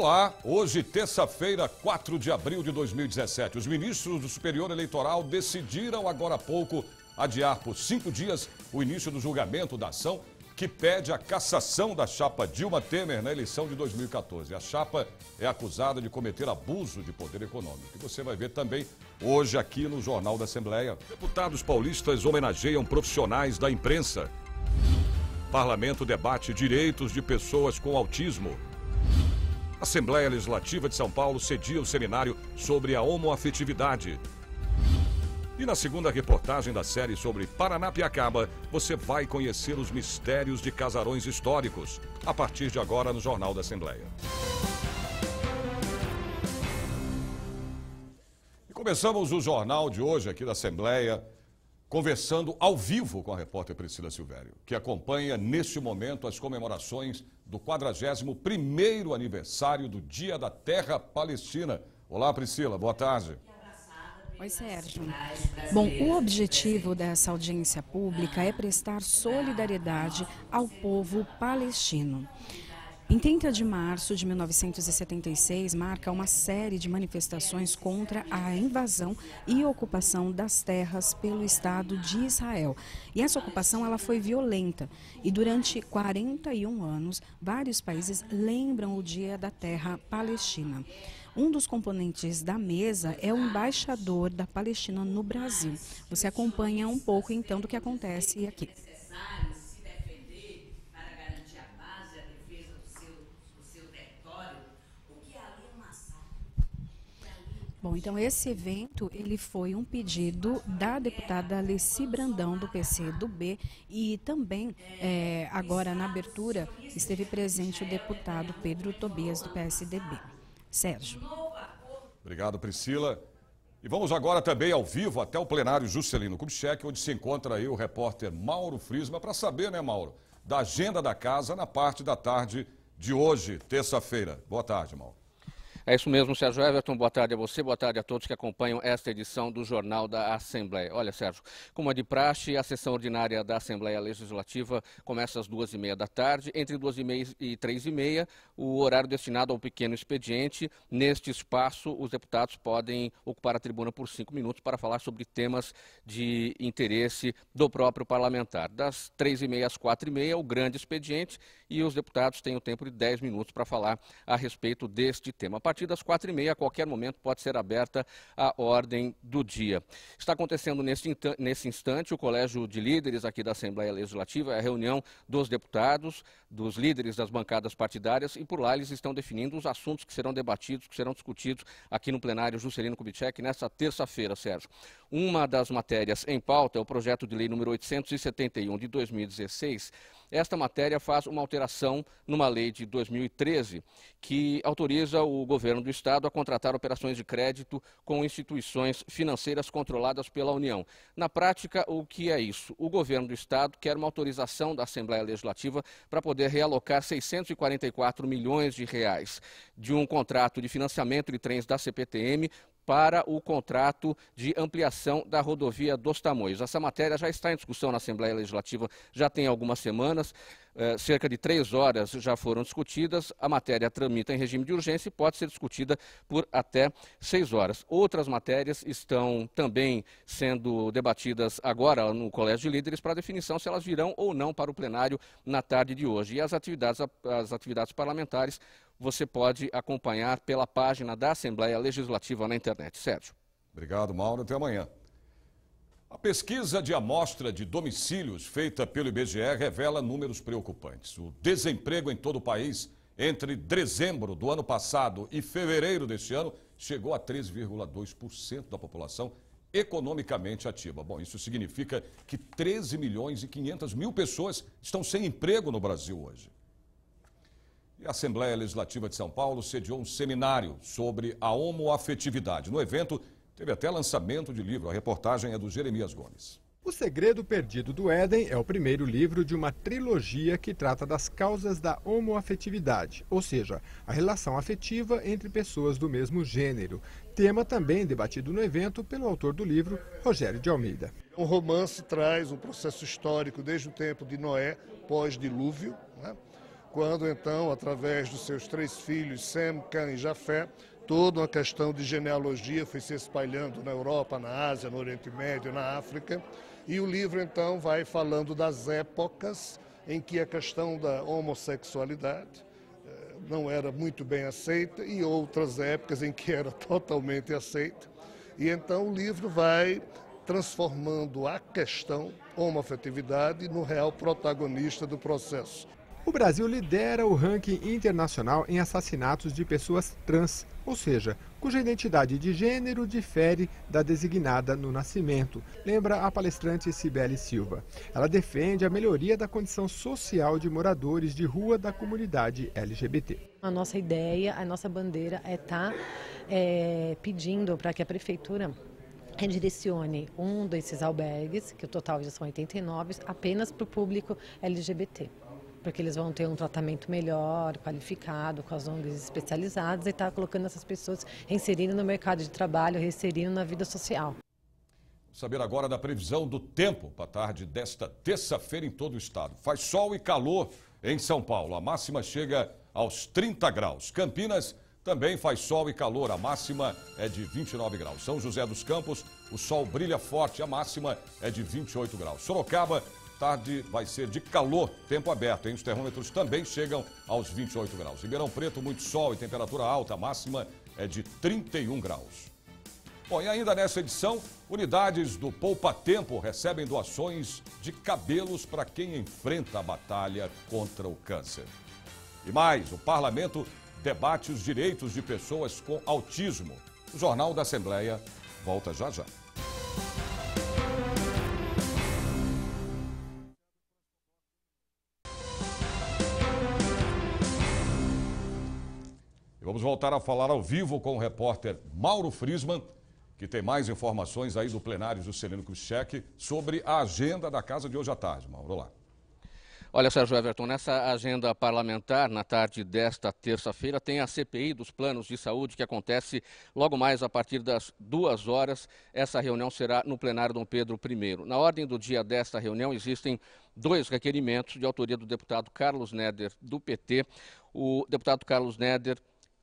Olá, hoje, terça-feira, 4 de abril de 2017. Os ministros do Superior Eleitoral decidiram agora há pouco adiar por cinco dias o início do julgamento da ação que pede a cassação da chapa Dilma Temer na eleição de 2014. A chapa é acusada de cometer abuso de poder econômico. E você vai ver também hoje aqui no Jornal da Assembleia. Deputados paulistas homenageiam profissionais da imprensa. Parlamento debate direitos de pessoas com autismo. Assembleia Legislativa de São Paulo cedia o seminário sobre a homoafetividade. E na segunda reportagem da série sobre Paranapiacaba, você vai conhecer os mistérios de casarões históricos, a partir de agora no Jornal da Assembleia. Começamos o jornal de hoje aqui da Assembleia, conversando ao vivo com a repórter Priscila Silvério, que acompanha neste momento as comemorações do 41º aniversário do Dia da Terra Palestina. Olá, Priscila, boa tarde. Oi, Sérgio. Bom, o objetivo dessa audiência pública é prestar solidariedade ao povo palestino. Em 30 de março de 1976, marca uma série de manifestações contra a invasão e ocupação das terras pelo Estado de Israel. E essa ocupação ela foi violenta e durante 41 anos, vários países lembram o Dia da Terra Palestina. Um dos componentes da mesa é o embaixador da Palestina no Brasil. Você acompanha um pouco então do que acontece aqui. Bom, então esse evento ele foi um pedido da deputada Alessi Brandão do PC do B e também é, agora na abertura esteve presente o deputado Pedro Tobias do PSDB. Sérgio. Obrigado, Priscila. E vamos agora também ao vivo até o plenário Juscelino Kubitschek, onde se encontra aí o repórter Mauro Frisma, para saber, né, Mauro, da agenda da casa na parte da tarde de hoje, terça-feira. Boa tarde, Mauro. É isso mesmo, Sérgio Everton. Boa tarde a você, boa tarde a todos que acompanham esta edição do Jornal da Assembleia. Olha, Sérgio, como é de praxe, a sessão ordinária da Assembleia Legislativa começa às duas e meia da tarde. Entre duas e meia e três e meia, o horário destinado ao pequeno expediente. Neste espaço, os deputados podem ocupar a tribuna por cinco minutos para falar sobre temas de interesse do próprio parlamentar. Das três e meia às quatro e meia, o grande expediente, e os deputados têm o tempo de dez minutos para falar a respeito deste tema. A partir das quatro e meia, a qualquer momento, pode ser aberta a ordem do dia. Está acontecendo nesse, nesse instante o Colégio de Líderes aqui da Assembleia Legislativa, a reunião dos deputados, dos líderes das bancadas partidárias, e por lá eles estão definindo os assuntos que serão debatidos, que serão discutidos aqui no plenário Juscelino Kubitschek nesta terça-feira, Sérgio. Uma das matérias em pauta é o projeto de lei número 871 de 2016. Esta matéria faz uma alteração numa lei de 2013 que autoriza o governo do estado a contratar operações de crédito com instituições financeiras controladas pela União. Na prática, o que é isso? O governo do estado quer uma autorização da Assembleia Legislativa para poder realocar 644 milhões de reais de um contrato de financiamento de trens da CPTM para o contrato de ampliação da rodovia dos Tamoios. Essa matéria já está em discussão na Assembleia Legislativa já tem algumas semanas. É, cerca de três horas já foram discutidas. A matéria tramita em regime de urgência e pode ser discutida por até seis horas. Outras matérias estão também sendo debatidas agora no Colégio de Líderes para definição se elas virão ou não para o plenário na tarde de hoje. E as atividades, as atividades parlamentares você pode acompanhar pela página da Assembleia Legislativa na internet. Sérgio. Obrigado, Mauro. Até amanhã. A pesquisa de amostra de domicílios feita pelo IBGE revela números preocupantes. O desemprego em todo o país entre dezembro do ano passado e fevereiro deste ano chegou a 13,2% da população economicamente ativa. Bom, isso significa que 13 milhões e 500 mil pessoas estão sem emprego no Brasil hoje. E a Assembleia Legislativa de São Paulo sediou um seminário sobre a homoafetividade. No evento, teve até lançamento de livro. A reportagem é do Jeremias Gomes. O Segredo Perdido do Éden é o primeiro livro de uma trilogia que trata das causas da homoafetividade, ou seja, a relação afetiva entre pessoas do mesmo gênero. Tema também debatido no evento pelo autor do livro, Rogério de Almeida. O romance traz um processo histórico desde o tempo de Noé, pós-dilúvio, né? Quando então, através dos seus três filhos, Sem, Cam e Jafé, toda uma questão de genealogia foi se espalhando na Europa, na Ásia, no Oriente Médio, na África. E o livro então vai falando das épocas em que a questão da homossexualidade eh, não era muito bem aceita e outras épocas em que era totalmente aceita. E então o livro vai transformando a questão homoafetividade no real protagonista do processo. O Brasil lidera o ranking internacional em assassinatos de pessoas trans, ou seja, cuja identidade de gênero difere da designada no nascimento, lembra a palestrante Cibele Silva. Ela defende a melhoria da condição social de moradores de rua da comunidade LGBT. A nossa ideia, a nossa bandeira é estar tá, é, pedindo para que a prefeitura redirecione um desses albergues, que o total já são 89, apenas para o público LGBT porque eles vão ter um tratamento melhor, qualificado, com as ONGs especializadas e está colocando essas pessoas inserindo no mercado de trabalho, reinserindo na vida social. Saber agora da previsão do tempo para a tarde desta terça-feira em todo o estado. Faz sol e calor em São Paulo. A máxima chega aos 30 graus. Campinas também faz sol e calor. A máxima é de 29 graus. São José dos Campos, o sol brilha forte. A máxima é de 28 graus. Sorocaba tarde vai ser de calor, tempo aberto, hein? Os termômetros também chegam aos 28 graus. Ribeirão Preto, muito sol e temperatura alta, máxima é de 31 graus. Bom, e ainda nessa edição, unidades do Poupa Tempo recebem doações de cabelos para quem enfrenta a batalha contra o câncer. E mais, o parlamento debate os direitos de pessoas com autismo. O Jornal da Assembleia volta já já. Voltar a falar ao vivo com o repórter Mauro Frisman, que tem mais informações aí do plenário Juscelino Kubitschek sobre a agenda da casa de hoje à tarde. Mauro, lá. Olha, Sérgio Everton, nessa agenda parlamentar, na tarde desta terça-feira, tem a CPI dos planos de saúde que acontece logo mais a partir das duas horas. Essa reunião será no plenário Dom Pedro I. Na ordem do dia desta reunião existem dois requerimentos de autoria do deputado Carlos Neder, do PT. O deputado Carlos Neder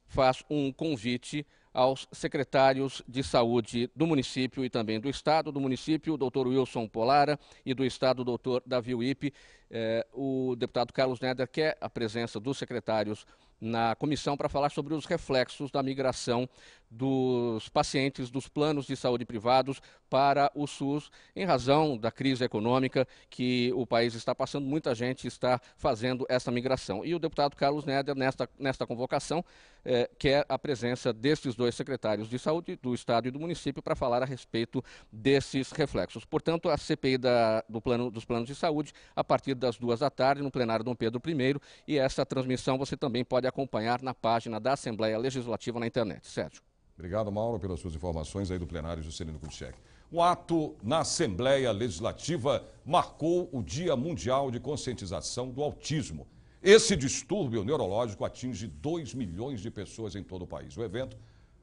faz um convite aos secretários de saúde do município e também do estado, do município, o doutor Wilson Polara, e do estado, o doutor Davi Wipe. Eh, o deputado Carlos Neder quer a presença dos secretários na comissão para falar sobre os reflexos da migração dos pacientes dos planos de saúde privados para o SUS, em razão da crise econômica que o país está passando. Muita gente está fazendo essa migração. E o deputado Carlos Neder, nesta, nesta convocação, eh, quer a presença desses dois secretários de saúde do Estado e do município para falar a respeito desses reflexos. Portanto, a CPI da, do plano, dos planos de saúde, a partir das duas da tarde, no plenário Dom Pedro I, e essa transmissão você também pode acompanhar na página da Assembleia Legislativa na internet. Sérgio. Obrigado, Mauro, pelas suas informações aí do plenário Juscelino Kubitschek. Um ato na Assembleia Legislativa marcou o Dia Mundial de Conscientização do Autismo. Esse distúrbio neurológico atinge 2 milhões de pessoas em todo o país. O evento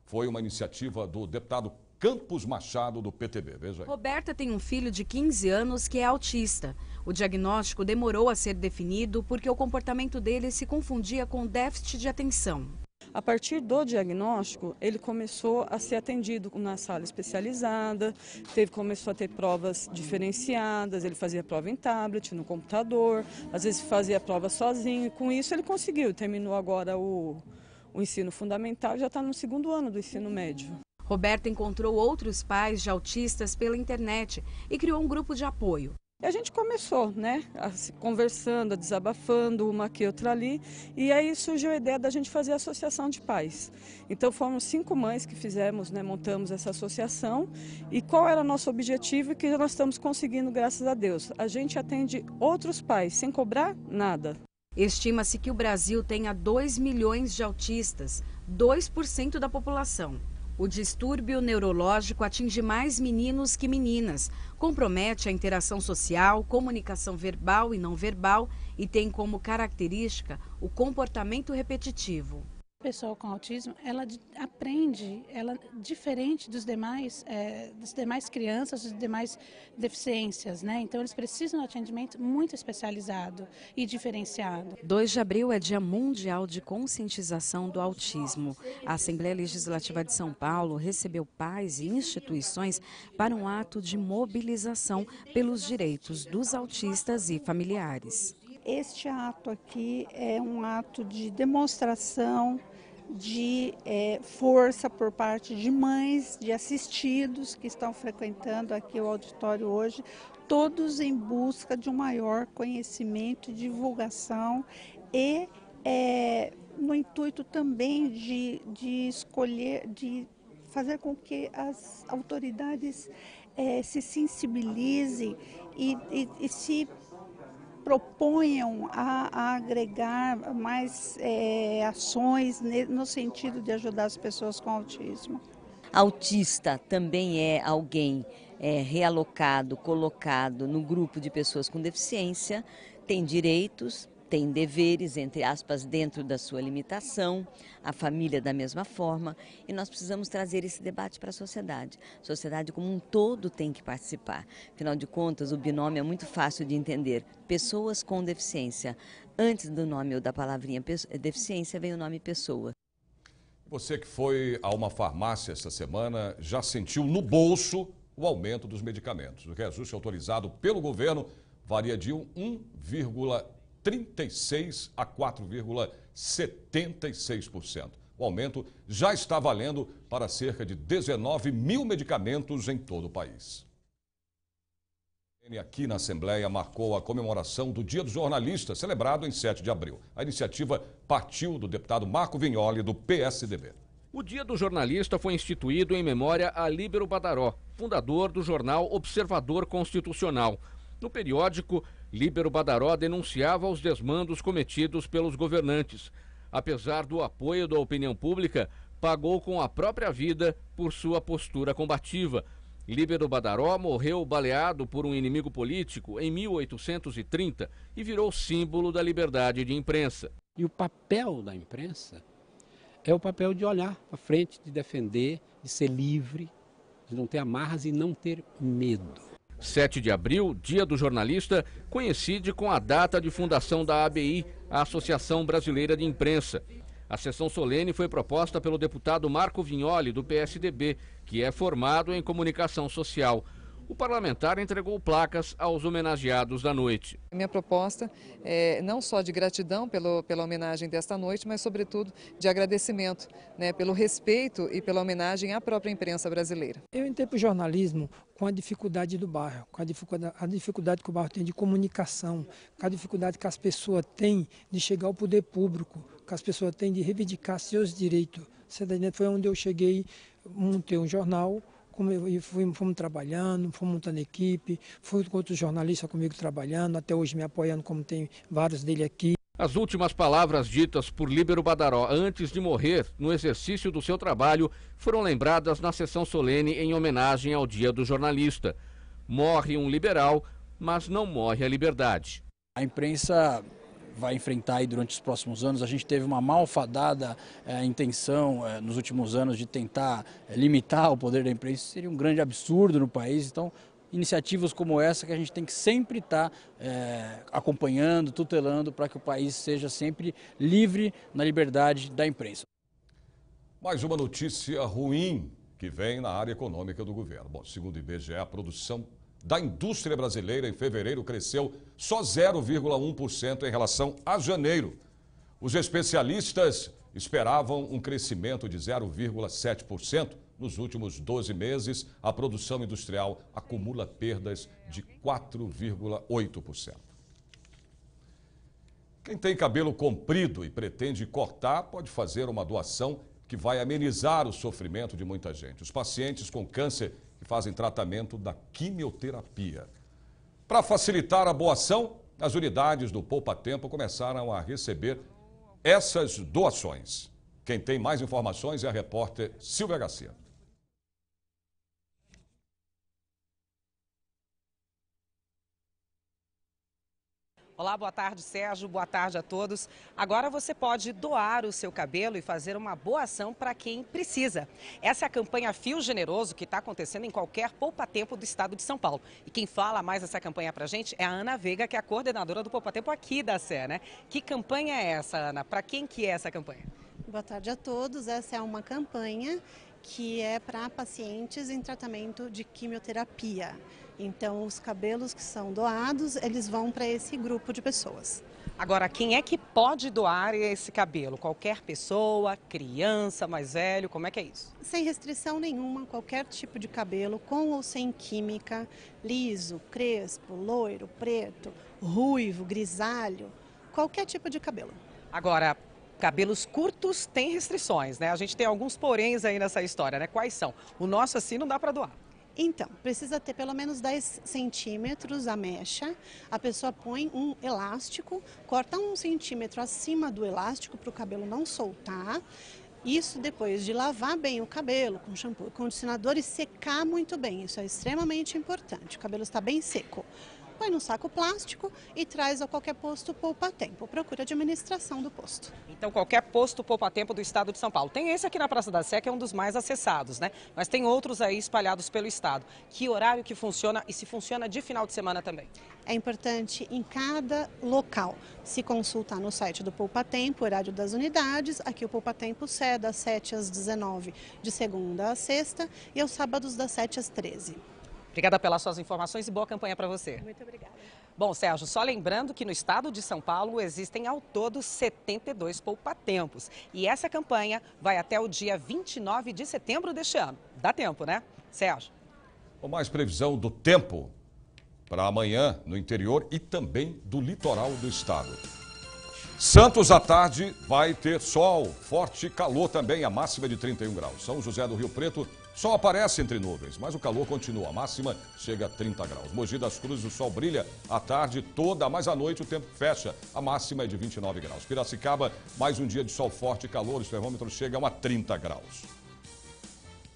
foi uma iniciativa do deputado Campos Machado, do PTB. Veja aí. Roberta tem um filho de 15 anos que é autista. O diagnóstico demorou a ser definido porque o comportamento dele se confundia com déficit de atenção. A partir do diagnóstico, ele começou a ser atendido na sala especializada, teve, começou a ter provas diferenciadas, ele fazia prova em tablet, no computador, às vezes fazia prova sozinho, e com isso ele conseguiu, terminou agora o, o ensino fundamental, já está no segundo ano do ensino médio. Roberta encontrou outros pais de autistas pela internet e criou um grupo de apoio. E a gente começou, né, conversando, desabafando, uma aqui, outra ali, e aí surgiu a ideia da gente fazer a associação de pais. Então fomos cinco mães que fizemos, né, montamos essa associação, e qual era o nosso objetivo que nós estamos conseguindo, graças a Deus. A gente atende outros pais sem cobrar nada. Estima-se que o Brasil tenha 2 milhões de autistas, 2% da população. O distúrbio neurológico atinge mais meninos que meninas, compromete a interação social, comunicação verbal e não verbal e tem como característica o comportamento repetitivo. Pessoa com autismo, ela aprende, ela diferente dos demais, é, das demais crianças, das demais deficiências, né? Então eles precisam de um atendimento muito especializado e diferenciado. 2 de abril é Dia Mundial de Conscientização do Autismo. A Assembleia Legislativa de São Paulo recebeu pais e instituições para um ato de mobilização pelos direitos dos autistas e familiares. Este ato aqui é um ato de demonstração de é, força por parte de mães, de assistidos que estão frequentando aqui o auditório hoje, todos em busca de um maior conhecimento, divulgação e é, no intuito também de, de escolher, de fazer com que as autoridades é, se sensibilizem e, e, e se proponham a, a agregar mais é, ações no sentido de ajudar as pessoas com autismo. Autista também é alguém é, realocado, colocado no grupo de pessoas com deficiência, tem direitos, tem deveres, entre aspas, dentro da sua limitação, a família da mesma forma, e nós precisamos trazer esse debate para a sociedade. A sociedade como um todo tem que participar. Afinal de contas, o binômio é muito fácil de entender. Pessoas com deficiência. Antes do nome ou da palavrinha deficiência, vem o nome pessoa. Você que foi a uma farmácia essa semana já sentiu no bolso o aumento dos medicamentos. O reajuste autorizado pelo governo varia de 1,3 36% a 4,76%. O aumento já está valendo para cerca de 19 mil medicamentos em todo o país. Aqui na Assembleia marcou a comemoração do Dia do Jornalista, celebrado em 7 de abril. A iniciativa partiu do deputado Marco Vignoli, do PSDB. O Dia do Jornalista foi instituído em memória a Líbero Badaró, fundador do jornal Observador Constitucional. No periódico, Líbero Badaró denunciava os desmandos cometidos pelos governantes. Apesar do apoio da opinião pública, pagou com a própria vida por sua postura combativa. Líbero Badaró morreu baleado por um inimigo político em 1830 e virou símbolo da liberdade de imprensa. E o papel da imprensa é o papel de olhar para frente, de defender, de ser livre, de não ter amarras e não ter medo. 7 de abril, Dia do Jornalista, coincide com a data de fundação da ABI, a Associação Brasileira de Imprensa. A sessão solene foi proposta pelo deputado Marco Vignoli, do PSDB, que é formado em comunicação social o parlamentar entregou placas aos homenageados da noite. Minha proposta é não só de gratidão pelo, pela homenagem desta noite, mas sobretudo de agradecimento né, pelo respeito e pela homenagem à própria imprensa brasileira. Eu entrei para o jornalismo com a dificuldade do bairro, com a dificuldade, a dificuldade que o bairro tem de comunicação, com a dificuldade que as pessoas têm de chegar ao poder público, que as pessoas têm de reivindicar seus direitos. Foi onde eu cheguei, montei um jornal, e fomos trabalhando, fomos montando equipe, fui com outros jornalistas comigo trabalhando, até hoje me apoiando, como tem vários dele aqui. As últimas palavras ditas por Líbero Badaró antes de morrer no exercício do seu trabalho foram lembradas na sessão solene em homenagem ao Dia do Jornalista. Morre um liberal, mas não morre a liberdade. A imprensa vai enfrentar aí durante os próximos anos. A gente teve uma malfadada é, intenção é, nos últimos anos de tentar é, limitar o poder da imprensa. Isso seria um grande absurdo no país. Então, iniciativas como essa que a gente tem que sempre estar tá, acompanhando, tutelando para que o país seja sempre livre na liberdade da imprensa. Mais uma notícia ruim que vem na área econômica do governo. Bom, segundo o IBGE, a produção da indústria brasileira em fevereiro cresceu só 0,1% em relação a janeiro. Os especialistas esperavam um crescimento de 0,7%. Nos últimos 12 meses, a produção industrial acumula perdas de 4,8%. Quem tem cabelo comprido e pretende cortar pode fazer uma doação que vai amenizar o sofrimento de muita gente. Os pacientes com câncer que fazem tratamento da quimioterapia. Para facilitar a boa ação, as unidades do Poupa Tempo começaram a receber essas doações. Quem tem mais informações é a repórter Silvia Garcia. Olá, boa tarde, Sérgio. Boa tarde a todos. Agora você pode doar o seu cabelo e fazer uma boa ação para quem precisa. Essa é a campanha Fio Generoso que está acontecendo em qualquer poupa-tempo do estado de São Paulo. E quem fala mais essa campanha para a gente é a Ana Veiga, que é a coordenadora do poupa-tempo aqui da Sé, né? Que campanha é essa, Ana? Para quem que é essa campanha? Boa tarde a todos. Essa é uma campanha que é para pacientes em tratamento de quimioterapia. Então, os cabelos que são doados, eles vão para esse grupo de pessoas. Agora, quem é que pode doar esse cabelo? Qualquer pessoa, criança, mais velho, como é que é isso? Sem restrição nenhuma, qualquer tipo de cabelo, com ou sem química, liso, crespo, loiro, preto, ruivo, grisalho, qualquer tipo de cabelo. Agora, cabelos curtos têm restrições, né? A gente tem alguns poréns aí nessa história, né? Quais são? O nosso assim não dá para doar. Então, precisa ter pelo menos 10 centímetros a mecha. A pessoa põe um elástico, corta um centímetro acima do elástico para o cabelo não soltar. Isso depois de lavar bem o cabelo com shampoo e condicionador e secar muito bem. Isso é extremamente importante. O cabelo está bem seco põe no saco plástico e traz a qualquer posto poupa-tempo. Procura a administração do posto. Então, qualquer posto poupa-tempo do estado de São Paulo. Tem esse aqui na Praça da Sé, que é um dos mais acessados, né? Mas tem outros aí espalhados pelo estado. Que horário que funciona e se funciona de final de semana também? É importante em cada local se consultar no site do Poupa Tempo, horário das unidades. Aqui o Poupa Tempo é das 7 às 19, de segunda a sexta, e aos sábados das 7 às 13. Obrigada pelas suas informações e boa campanha para você. Muito obrigada. Bom, Sérgio, só lembrando que no estado de São Paulo existem ao todo 72 poupatempos. E essa campanha vai até o dia 29 de setembro deste ano. Dá tempo, né? Sérgio. Com mais previsão do tempo para amanhã no interior e também do litoral do estado. Santos à tarde vai ter sol, forte calor também, a máxima de 31 graus. São José do Rio Preto Sol aparece entre nuvens, mas o calor continua. A máxima chega a 30 graus. Mogi das Cruzes, o sol brilha a tarde toda, mas à noite o tempo fecha. A máxima é de 29 graus. Piracicaba, mais um dia de sol forte e calor. Os termômetros chegam a 30 graus.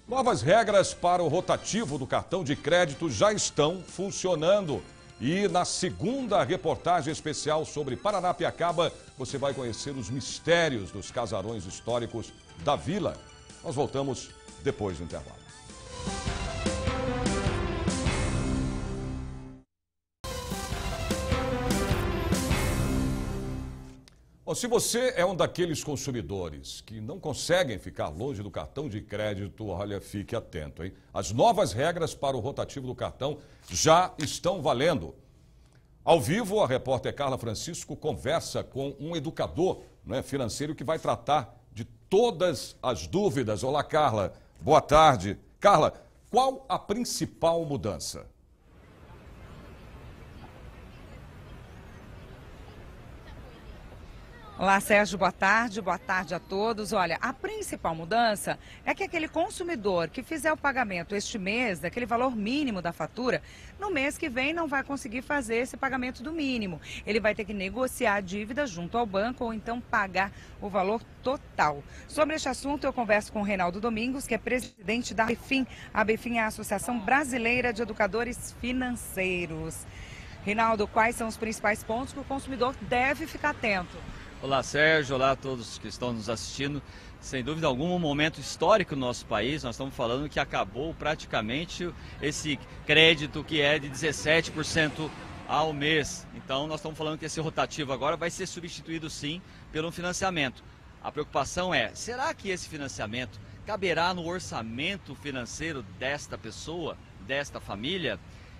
Novas regras para o rotativo do cartão de crédito já estão funcionando. E na segunda reportagem especial sobre Paranapiacaba, você vai conhecer os mistérios dos casarões históricos da vila. Nós voltamos depois do intervalo. Bom, se você é um daqueles consumidores que não conseguem ficar longe do cartão de crédito, olha, fique atento, hein? As novas regras para o rotativo do cartão já estão valendo. Ao vivo, a repórter Carla Francisco conversa com um educador né, financeiro que vai tratar de todas as dúvidas. Olá, Carla. Boa tarde. Carla, qual a principal mudança? Olá, Sérgio, boa tarde, boa tarde a todos. Olha, a principal mudança é que aquele consumidor que fizer o pagamento este mês, daquele valor mínimo da fatura, no mês que vem não vai conseguir fazer esse pagamento do mínimo. Ele vai ter que negociar a dívida junto ao banco ou então pagar o valor total. Sobre este assunto, eu converso com o Reinaldo Domingos, que é presidente da ABFIM. A ABFIM é a Associação Brasileira de Educadores Financeiros. Reinaldo, quais são os principais pontos que o consumidor deve ficar atento? Olá, Sérgio. Olá a todos que estão nos assistindo. Sem dúvida alguma, um momento histórico no nosso país. Nós estamos falando que acabou praticamente esse crédito que é de 17% ao mês. Então, nós estamos falando que esse rotativo agora vai ser substituído sim pelo financiamento. A preocupação é: será que esse financiamento caberá no orçamento financeiro desta pessoa, desta família?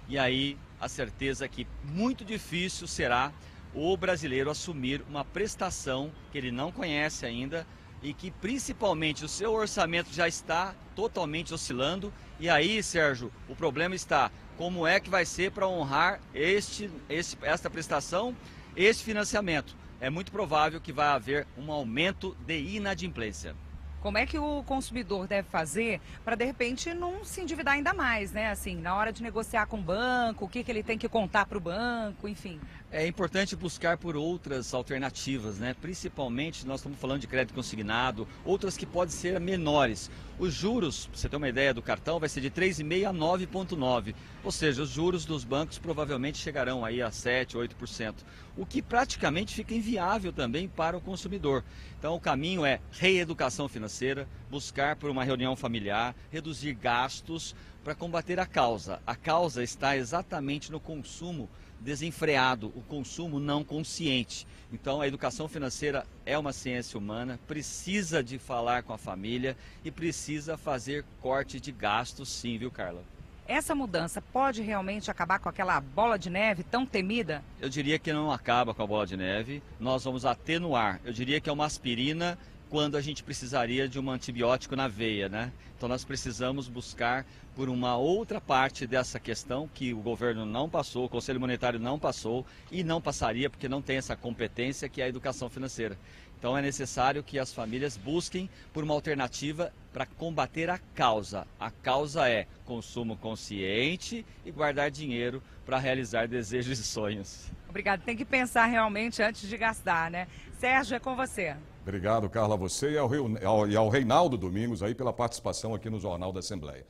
E aí, a certeza é que muito difícil será o brasileiro assumir uma prestação que ele não conhece ainda e que principalmente o seu orçamento já está totalmente oscilando. E aí, Sérgio, o problema está como é que vai ser para honrar este, este, esta prestação, este financiamento. É muito provável que vai haver um aumento de inadimplência. Como é que o consumidor deve fazer para, de repente, não se endividar ainda mais, né? Assim, na hora de negociar com o banco, o que, que ele tem que contar para o banco, enfim. É importante buscar por outras alternativas, né? Principalmente, nós estamos falando de crédito consignado, outras que podem ser menores. Os juros, para você ter uma ideia do cartão, vai ser de 3,5% a 9,9%. Ou seja, os juros dos bancos provavelmente chegarão aí a 7%, 8%. O que praticamente fica inviável também para o consumidor. Então, o caminho é reeducação financeira, buscar por uma reunião familiar, reduzir gastos para combater a causa. A causa está exatamente no consumo desenfreado, o consumo não consciente. Então, a educação financeira é uma ciência humana, precisa de falar com a família e precisa fazer corte de gastos, sim, viu, Carla? Essa mudança pode realmente acabar com aquela bola de neve tão temida? Eu diria que não acaba com a bola de neve, nós vamos atenuar. Eu diria que é uma aspirina quando a gente precisaria de um antibiótico na veia, né? Então nós precisamos buscar por uma outra parte dessa questão que o governo não passou, o Conselho Monetário não passou e não passaria porque não tem essa competência que é a educação financeira. Então é necessário que as famílias busquem por uma alternativa para combater a causa. A causa é consumo consciente e guardar dinheiro para realizar desejos e sonhos. Obrigado. Tem que pensar realmente antes de gastar, né? Sérgio, é com você. Obrigado, Carla, a você e ao, e ao Reinaldo Domingos aí pela participação aqui no Jornal da Assembleia.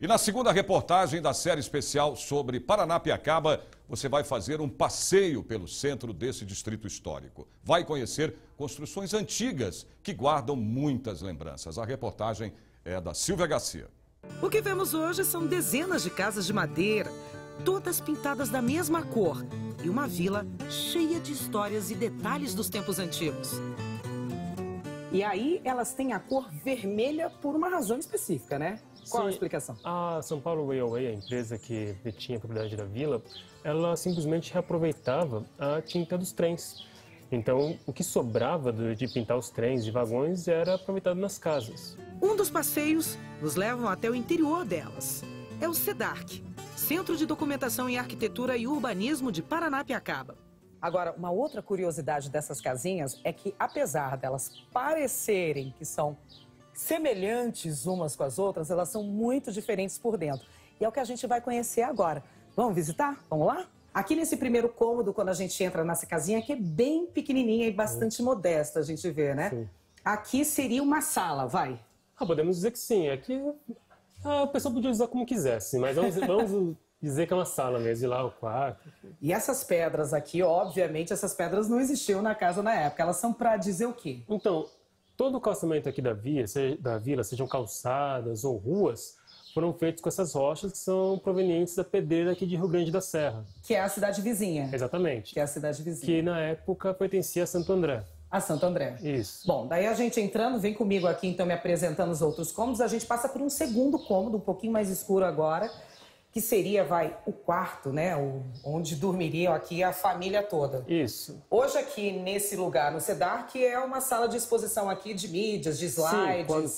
E na segunda reportagem da série especial sobre Paranapiacaba, você vai fazer um passeio pelo centro desse distrito histórico. Vai conhecer construções antigas que guardam muitas lembranças. A reportagem é da Silvia Garcia. O que vemos hoje são dezenas de casas de madeira, todas pintadas da mesma cor, e uma vila cheia de histórias e detalhes dos tempos antigos. E aí elas têm a cor vermelha por uma razão específica, né? Qual Sim, a explicação? A São Paulo Railway, a empresa que detinha a propriedade da vila, ela simplesmente reaproveitava a tinta dos trens. Então, o que sobrava de pintar os trens e vagões era aproveitado nas casas. Um dos passeios nos leva até o interior delas. É o CEDARC, Centro de Documentação em Arquitetura e Urbanismo de Paranapiacaba. Agora, uma outra curiosidade dessas casinhas é que, apesar delas parecerem que são semelhantes umas com as outras, elas são muito diferentes por dentro. E é o que a gente vai conhecer agora. Vamos visitar? Vamos lá? Aqui nesse primeiro cômodo, quando a gente entra nessa casinha, que é bem pequenininha e bastante modesta, a gente vê, né? Sim. Aqui seria uma sala, vai. Ah, podemos dizer que sim. Aqui a pessoa podia usar como quisesse, mas vamos, vamos dizer que é uma sala mesmo, ir lá o quarto. E essas pedras aqui, obviamente, essas pedras não existiam na casa na época. Elas são para dizer o quê? Então, todo o calçamento aqui da, via, seja, da vila, sejam calçadas ou ruas, foram feitos com essas rochas que são provenientes da pedreira aqui de Rio Grande da Serra. Que é a cidade vizinha. Exatamente. Que é a cidade vizinha. Que na época pertencia a Santo André. A Santo André. Isso. Bom, daí a gente entrando, vem comigo aqui então me apresentando os outros cômodos, a gente passa por um segundo cômodo, um pouquinho mais escuro agora, que seria, vai, o quarto, né? O, onde dormiriam aqui a família toda. Isso. Hoje aqui nesse lugar, no CEDAR, que é uma sala de exposição aqui de mídias, de slides. Sim, quando...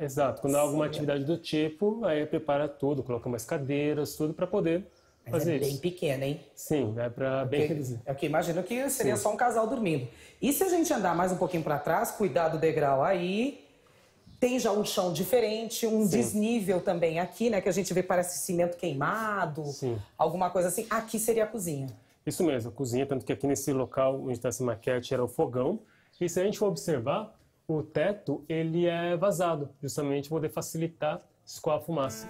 Exato. Quando há alguma atividade do tipo, aí prepara tudo, coloca umas cadeiras, tudo para poder Mas fazer é isso. bem pequena, hein? Sim, é para bem reduzir. É o que imagino que seria Sim. só um casal dormindo. E se a gente andar mais um pouquinho para trás, cuidar do degrau aí, tem já um chão diferente, um Sim. desnível também aqui, né? Que a gente vê parece cimento queimado, Sim. alguma coisa assim. Aqui seria a cozinha. Isso mesmo, a cozinha, tanto que aqui nesse local onde está essa maquete era o fogão. E se a gente for observar, o teto ele é vazado, justamente para poder facilitar escoar a fumaça.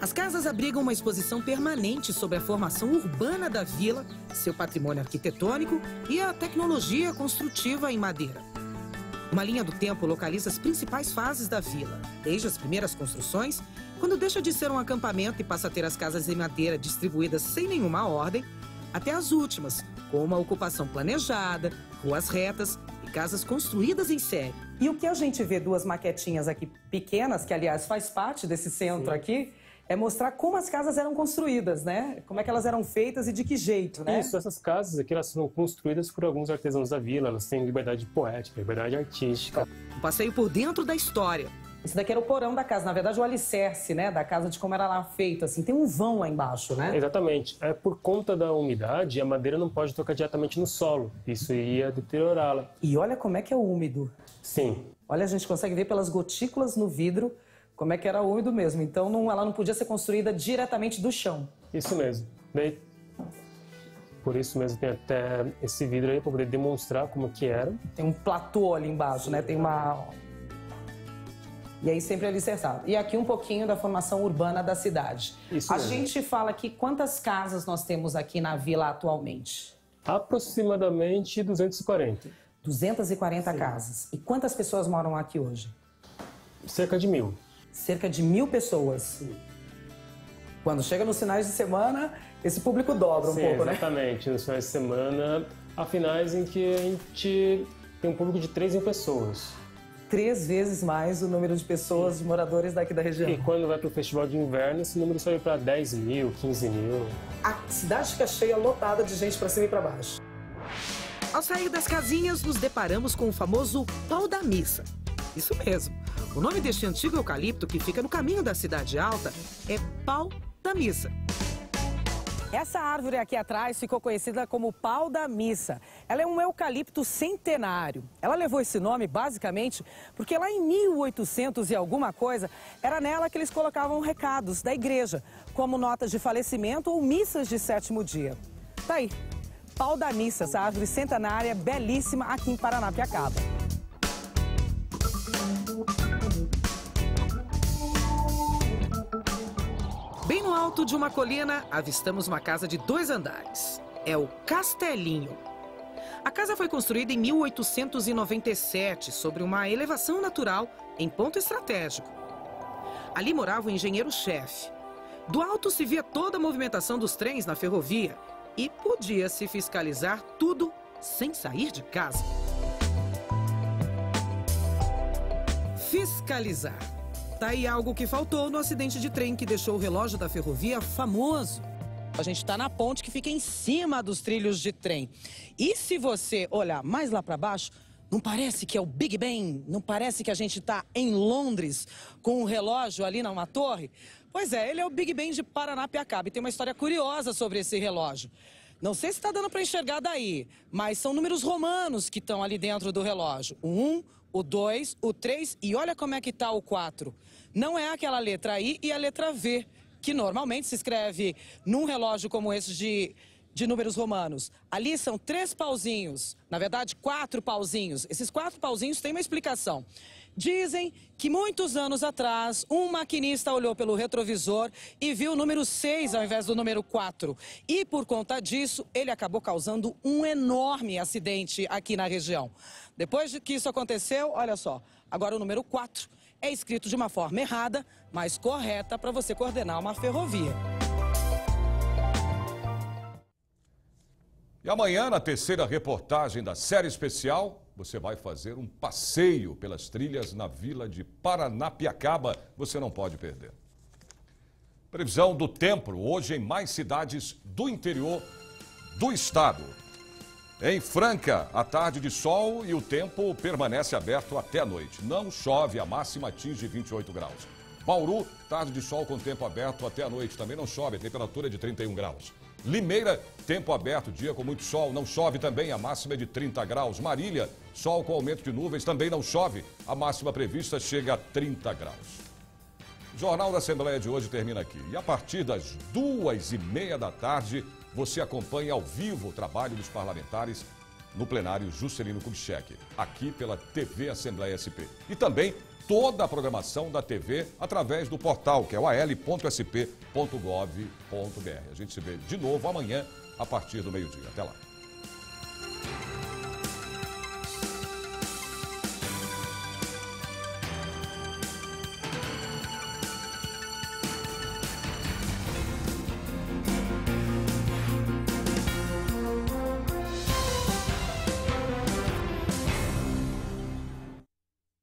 As casas abrigam uma exposição permanente sobre a formação urbana da vila, seu patrimônio arquitetônico e a tecnologia construtiva em madeira. Uma linha do tempo localiza as principais fases da vila, desde as primeiras construções, quando deixa de ser um acampamento e passa a ter as casas em madeira distribuídas sem nenhuma ordem, até as últimas, com uma ocupação planejada, ruas retas e casas construídas em série. E o que a gente vê duas maquetinhas aqui pequenas, que aliás faz parte desse centro aqui, é mostrar como as casas eram construídas, né? Como é que elas eram feitas e de que jeito, né? Isso, essas casas aqui elas foram construídas por alguns artesãos da vila, elas têm liberdade poética, liberdade artística. Um passeio por dentro da história. Esse daqui era o porão da casa, na verdade o alicerce, né, da casa de como era lá feito, assim, tem um vão lá embaixo, né? Exatamente. É por conta da umidade, a madeira não pode tocar diretamente no solo. Isso iria deteriorá-la. E olha como é que é úmido. Sim. Olha, a gente consegue ver pelas gotículas no vidro como é que era úmido mesmo. Então não, ela não podia ser construída diretamente do chão. Isso mesmo. Bem, por isso mesmo tem até esse vidro aí para poder demonstrar como que era. Tem um platô ali embaixo, né? Tem uma e aí sempre alicerçado. E aqui um pouquinho da formação urbana da cidade. Isso a mesmo. gente fala aqui quantas casas nós temos aqui na vila atualmente? Aproximadamente 240. 240 casas. E quantas pessoas moram aqui hoje? Cerca de mil. Cerca de mil pessoas. Quando chega nos finais de semana, esse público dobra um Sim, pouco, né? exatamente. Nos finais de semana, há finais em que a gente tem um público de 3 mil pessoas. Três vezes mais o número de pessoas, de moradores daqui da região. E quando vai para o festival de inverno, esse número sobe para 10 mil, 15 mil. A cidade fica cheia, lotada de gente para cima e para baixo. Ao sair das casinhas, nos deparamos com o famoso pau da missa. Isso mesmo. O nome deste antigo eucalipto que fica no caminho da Cidade Alta é pau da missa. Essa árvore aqui atrás ficou conhecida como pau da missa. Ela é um eucalipto centenário. Ela levou esse nome basicamente porque lá em 1800 e alguma coisa, era nela que eles colocavam recados da igreja, como notas de falecimento ou missas de sétimo dia. Tá aí, pau da missa, essa árvore centenária belíssima aqui em Paranapiacaba. No alto de uma colina, avistamos uma casa de dois andares. É o Castelinho. A casa foi construída em 1897, sobre uma elevação natural em ponto estratégico. Ali morava o engenheiro-chefe. Do alto se via toda a movimentação dos trens na ferrovia e podia-se fiscalizar tudo sem sair de casa. Fiscalizar. Tá aí algo que faltou no acidente de trem que deixou o relógio da ferrovia famoso. A gente está na ponte que fica em cima dos trilhos de trem. E se você olhar mais lá para baixo, não parece que é o Big Ben? Não parece que a gente está em Londres com um relógio ali numa torre? Pois é, ele é o Big Ben de Paranapiacaba e tem uma história curiosa sobre esse relógio. Não sei se está dando para enxergar daí, mas são números romanos que estão ali dentro do relógio. O 1, o 2, o 3 e olha como é que está o 4. Não é aquela letra I e a letra V, que normalmente se escreve num relógio como esse de, de números romanos. Ali são três pauzinhos, na verdade, quatro pauzinhos. Esses quatro pauzinhos têm uma explicação. Dizem que muitos anos atrás, um maquinista olhou pelo retrovisor e viu o número 6 ao invés do número 4. E por conta disso, ele acabou causando um enorme acidente aqui na região. Depois de que isso aconteceu, olha só, agora o número 4 é escrito de uma forma errada, mas correta para você coordenar uma ferrovia. E amanhã, na terceira reportagem da série especial, você vai fazer um passeio pelas trilhas na vila de Paranapiacaba. Você não pode perder. Previsão do tempo hoje em mais cidades do interior do estado. Em Franca, a tarde de sol e o tempo permanece aberto até a noite. Não chove, a máxima atinge 28 graus. Bauru, tarde de sol com tempo aberto até a noite. Também não chove, a temperatura é de 31 graus. Limeira, tempo aberto, dia com muito sol, não chove também, a máxima é de 30 graus. Marília, sol com aumento de nuvens, também não chove, a máxima prevista chega a 30 graus. O Jornal da Assembleia de hoje termina aqui. E a partir das duas e meia da tarde, você acompanha ao vivo o trabalho dos parlamentares no plenário Juscelino Kubitschek, aqui pela TV Assembleia SP. E também toda a programação da TV através do portal, que é o al.sp.gov.br. A gente se vê de novo amanhã, a partir do meio-dia. Até lá.